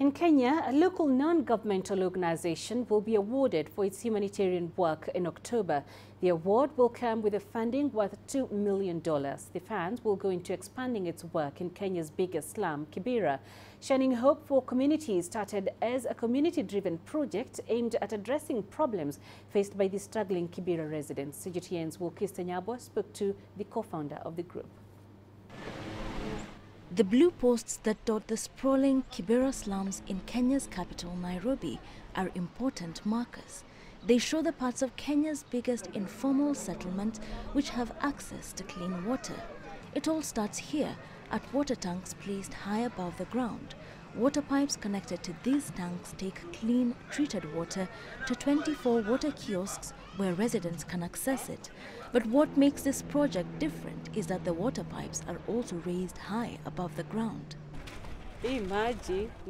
In Kenya, a local non-governmental organization will be awarded for its humanitarian work in October. The award will come with a funding worth $2 million. The funds will go into expanding its work in Kenya's biggest slum, Kibera. Shining Hope for Communities started as a community-driven project aimed at addressing problems faced by the struggling Kibera residents. CGTN's Wilkista Nyabwa spoke to the co-founder of the group. The blue posts that dot the sprawling Kibera slums in Kenya's capital, Nairobi, are important markers. They show the parts of Kenya's biggest informal settlement which have access to clean water. It all starts here at water tanks placed high above the ground. Water pipes connected to these tanks take clean, treated water to 24 water kiosks where residents can access it. But what makes this project different is that the water pipes are also raised high above the ground.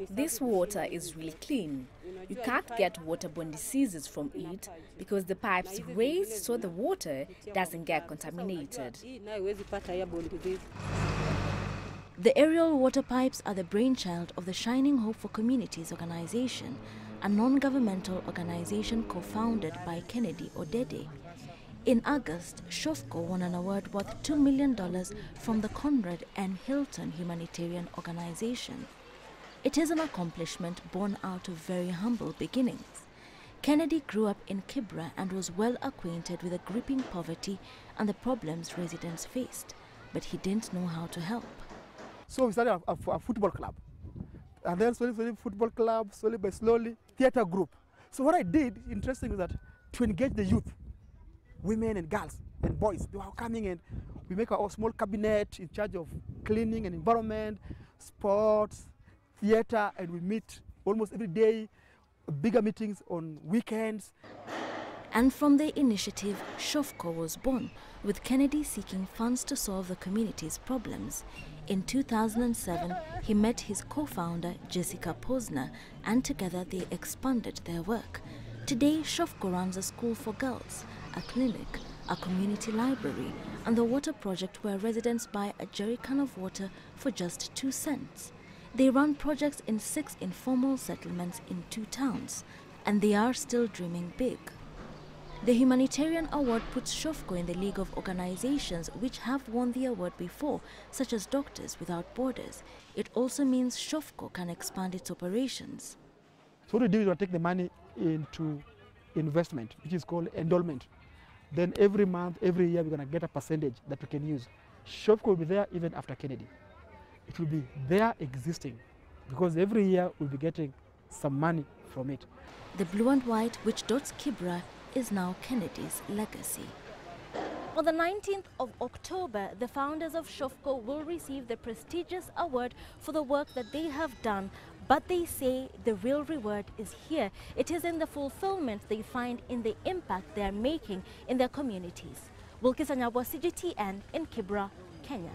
This water is really clean. You can't get waterborne diseases from it because the pipes raised so the water doesn't get contaminated. The aerial water pipes are the brainchild of the Shining Hope for Communities organization, a non-governmental organization co-founded by Kennedy Odede. In August, Shofco won an award worth $2 million from the Conrad N. Hilton Humanitarian Organization. It is an accomplishment born out of very humble beginnings. Kennedy grew up in Kibra and was well acquainted with the gripping poverty and the problems residents faced, but he didn't know how to help. So we started a, a, a football club. And then slowly, slowly, football club, slowly by slowly, theater group. So what I did, interesting, is that to engage the youth, women and girls and boys, they were coming and we make our small cabinet in charge of cleaning and environment, sports, theater, and we meet almost every day, bigger meetings on weekends. And from the initiative, Shofco was born, with Kennedy seeking funds to solve the community's problems. In 2007, he met his co-founder, Jessica Posner, and together they expanded their work. Today, Shofco runs a school for girls, a clinic, a community library, and the water project where residents buy a jerry can of water for just two cents. They run projects in six informal settlements in two towns, and they are still dreaming big. The Humanitarian Award puts Shofco in the league of organizations which have won the award before, such as Doctors Without Borders. It also means Shofco can expand its operations. So what we do is we take the money into investment, which is called endowment. Then every month, every year, we're going to get a percentage that we can use. Shofco will be there even after Kennedy. It will be there existing because every year we'll be getting some money from it. The blue and white, which dots Kibra, is now Kennedy's legacy. On the 19th of October, the founders of Shofco will receive the prestigious award for the work that they have done. But they say the real reward is here. It is in the fulfillment they find in the impact they are making in their communities. Wilkista Nyabwa, CGTN in Kibra, Kenya.